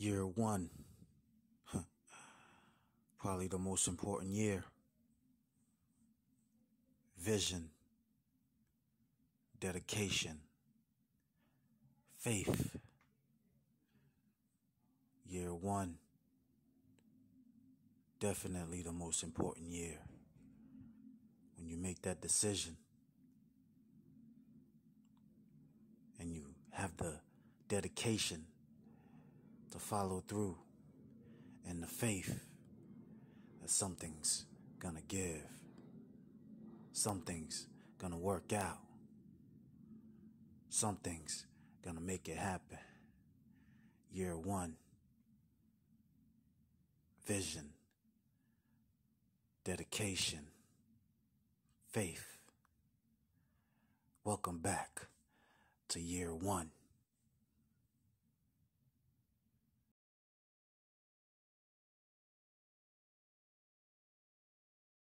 Year one. Probably the most important year. Vision. Dedication. Faith. Year one. Definitely the most important year. When you make that decision and you have the dedication to follow through and the faith that something's gonna give, something's gonna work out, something's gonna make it happen. Year one vision, dedication, faith. Welcome back to year one.